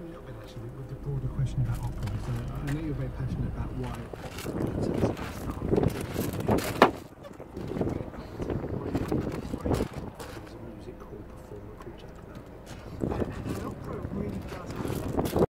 little bit actually with the broader question about opera. So I know you're very passionate about why opera